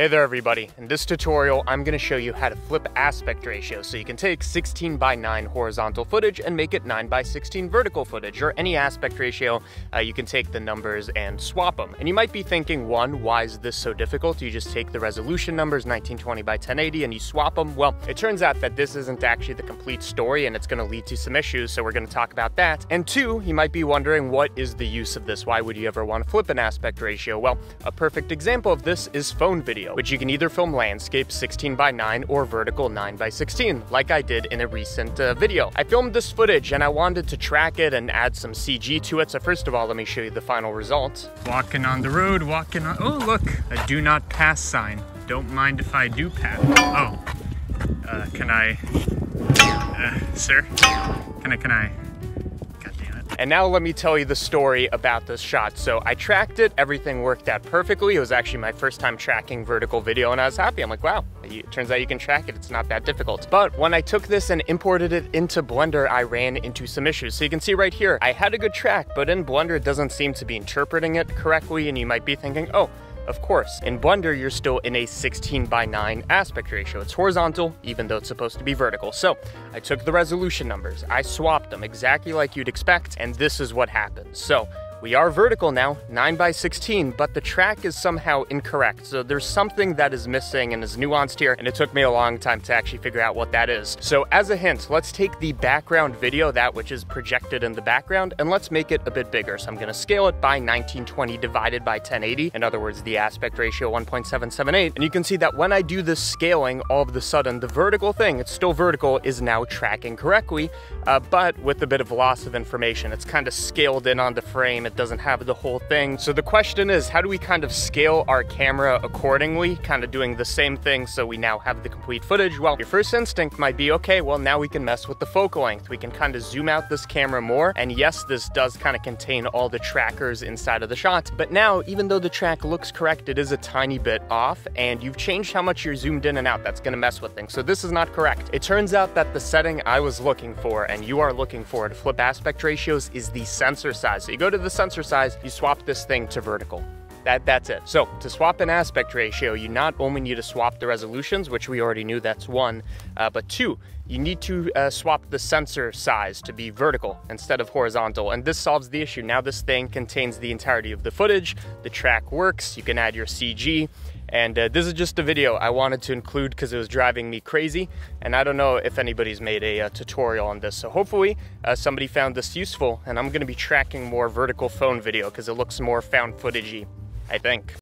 Hey there everybody, in this tutorial I'm going to show you how to flip aspect ratio so you can take 16 by 9 horizontal footage and make it 9 by 16 vertical footage or any aspect ratio uh, you can take the numbers and swap them. And you might be thinking one, why is this so difficult? You just take the resolution numbers 1920 by 1080 and you swap them. Well, it turns out that this isn't actually the complete story and it's going to lead to some issues so we're going to talk about that. And two, you might be wondering what is the use of this? Why would you ever want to flip an aspect ratio? Well, a perfect example of this is phone video which you can either film landscape 16 by 9 or vertical 9 by 16, like I did in a recent uh, video. I filmed this footage and I wanted to track it and add some CG to it, so first of all, let me show you the final result. Walking on the road, walking on, oh look, a do not pass sign. Don't mind if I do pass. Oh, uh, can I, uh, sir, can I, can I, and now let me tell you the story about this shot. So I tracked it, everything worked out perfectly. It was actually my first time tracking vertical video and I was happy. I'm like, wow, it turns out you can track it. It's not that difficult. But when I took this and imported it into Blender, I ran into some issues. So you can see right here, I had a good track, but in Blender, it doesn't seem to be interpreting it correctly. And you might be thinking, oh, of course, in Blender, you're still in a 16 by 9 aspect ratio. It's horizontal, even though it's supposed to be vertical. So I took the resolution numbers, I swapped them exactly like you'd expect, and this is what happens. So we are vertical now, 9 by 16, but the track is somehow incorrect. So there's something that is missing and is nuanced here, and it took me a long time to actually figure out what that is. So as a hint, let's take the background video, that which is projected in the background, and let's make it a bit bigger. So I'm gonna scale it by 1920 divided by 1080. In other words, the aspect ratio 1.778. And you can see that when I do this scaling, all of a sudden, the vertical thing, it's still vertical, is now tracking correctly, uh, but with a bit of loss of information. It's kind of scaled in on the frame it doesn't have the whole thing. So the question is, how do we kind of scale our camera accordingly, kind of doing the same thing so we now have the complete footage? Well, your first instinct might be, okay, well now we can mess with the focal length. We can kind of zoom out this camera more. And yes, this does kind of contain all the trackers inside of the shot. But now, even though the track looks correct, it is a tiny bit off and you've changed how much you're zoomed in and out. That's gonna mess with things. So this is not correct. It turns out that the setting I was looking for and you are looking for to flip aspect ratios is the sensor size. So you go to the sensor size, you swap this thing to vertical. That, that's it. So to swap an aspect ratio, you not only need to swap the resolutions, which we already knew that's one, uh, but two, you need to uh, swap the sensor size to be vertical instead of horizontal. And this solves the issue. Now this thing contains the entirety of the footage, the track works, you can add your CG, and uh, this is just a video I wanted to include because it was driving me crazy. And I don't know if anybody's made a, a uh, tutorial on this. So hopefully uh, somebody found this useful and I'm gonna be tracking more vertical phone video because it looks more found footagey, I think.